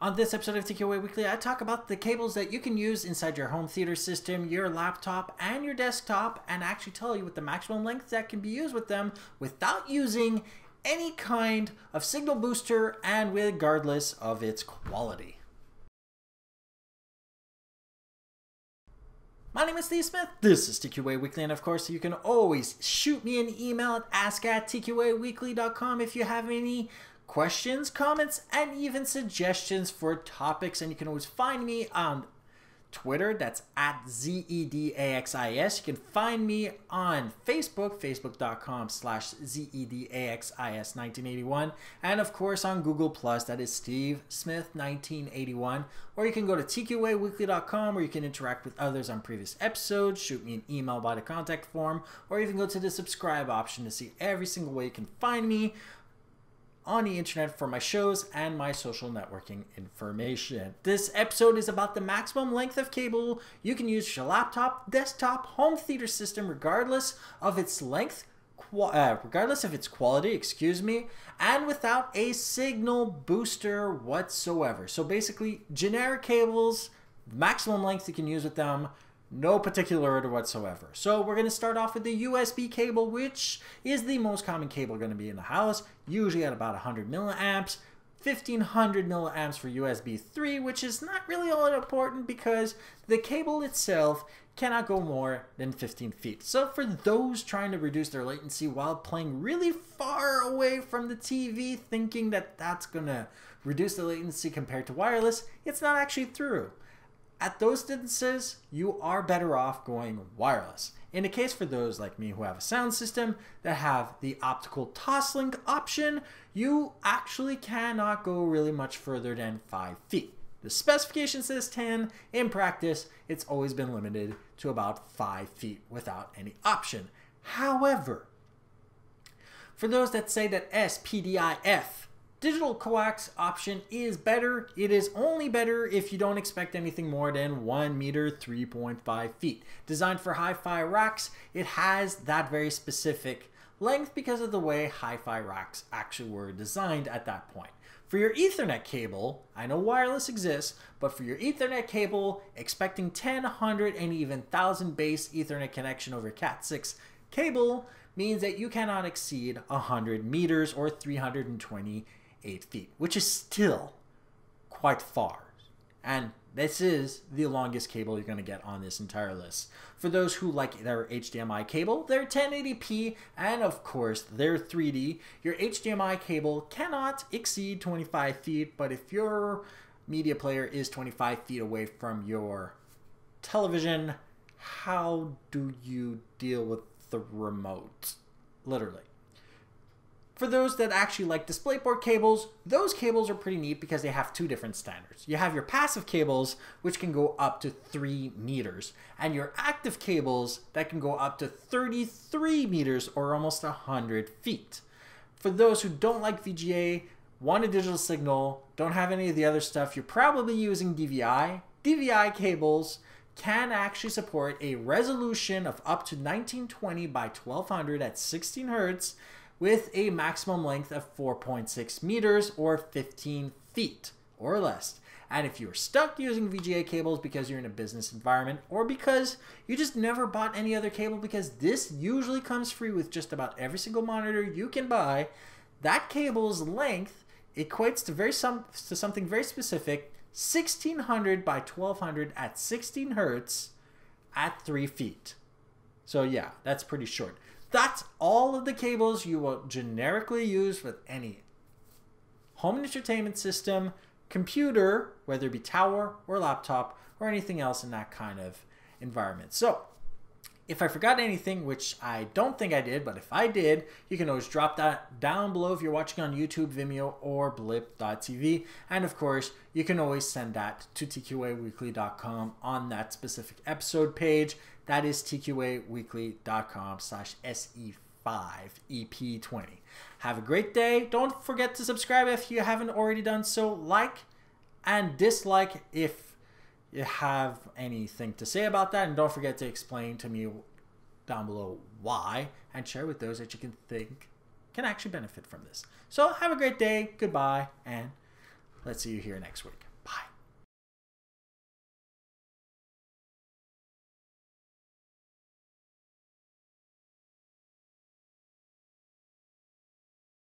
On this episode of TQA Weekly, I talk about the cables that you can use inside your home theater system, your laptop, and your desktop, and actually tell you what the maximum length that can be used with them without using any kind of signal booster and regardless of its quality. My name is Steve Smith. This is TQA Weekly, and of course, you can always shoot me an email at ask at tqaweekly.com if you have any questions, comments, and even suggestions for topics. And you can always find me on Twitter, that's at Z-E-D-A-X-I-S. You can find me on Facebook, facebook.com slash Z-E-D-A-X-I-S 1981. And of course on Google Plus, that is Steve Smith 1981. Or you can go to tqaweekly.com where you can interact with others on previous episodes, shoot me an email by the contact form, or even go to the subscribe option to see every single way you can find me on the internet for my shows and my social networking information. This episode is about the maximum length of cable you can use your laptop, desktop, home theater system, regardless of its length, uh, regardless of its quality, excuse me, and without a signal booster whatsoever. So basically, generic cables, maximum length you can use with them, no particular order whatsoever. So we're going to start off with the USB cable, which is the most common cable going to be in the house, usually at about 100 milliamps. 1500 milliamps for USB 3, which is not really all that important because the cable itself cannot go more than 15 feet. So for those trying to reduce their latency while playing really far away from the TV, thinking that that's going to reduce the latency compared to wireless, it's not actually true. At those distances, you are better off going wireless. In the case for those like me who have a sound system that have the optical toslink option, you actually cannot go really much further than 5 feet. The specification says 10. In practice, it's always been limited to about 5 feet without any option. However, for those that say that SPDIF Digital coax option is better. It is only better if you don't expect anything more than 1 meter 3.5 feet. Designed for hi-fi racks, it has that very specific length because of the way hi-fi racks actually were designed at that point. For your Ethernet cable, I know wireless exists, but for your Ethernet cable, expecting 10, 100, and even 1000 base Ethernet connection over Cat6 cable means that you cannot exceed 100 meters or 320 8 feet, which is still quite far. And this is the longest cable you're going to get on this entire list. For those who like their HDMI cable, their 1080p, and of course their 3D, your HDMI cable cannot exceed 25 feet, but if your media player is 25 feet away from your television, how do you deal with the remote? Literally. For those that actually like DisplayPort cables, those cables are pretty neat because they have two different standards. You have your passive cables, which can go up to 3 meters, and your active cables that can go up to 33 meters or almost 100 feet. For those who don't like VGA, want a digital signal, don't have any of the other stuff, you're probably using DVI. DVI cables can actually support a resolution of up to 1920 by 1200 at 16 hertz with a maximum length of 4.6 meters or 15 feet or less. And if you're stuck using VGA cables because you're in a business environment or because you just never bought any other cable because this usually comes free with just about every single monitor you can buy, that cable's length equates to very some to something very specific 1600 by 1200 at 16 hertz at 3 feet. So yeah, that's pretty short. That's all of the cables you will generically use with any home entertainment system, computer, whether it be tower or laptop, or anything else in that kind of environment. So, if I forgot anything, which I don't think I did, but if I did, you can always drop that down below if you're watching on YouTube, Vimeo, or blip.tv. And of course, you can always send that to tqaweekly.com on that specific episode page. That is tqaweekly.com slash SE5EP20. Have a great day. Don't forget to subscribe if you haven't already done so. Like and dislike if you have anything to say about that. And don't forget to explain to me down below why and share with those that you can think can actually benefit from this. So have a great day. Goodbye and Let's see you here next week.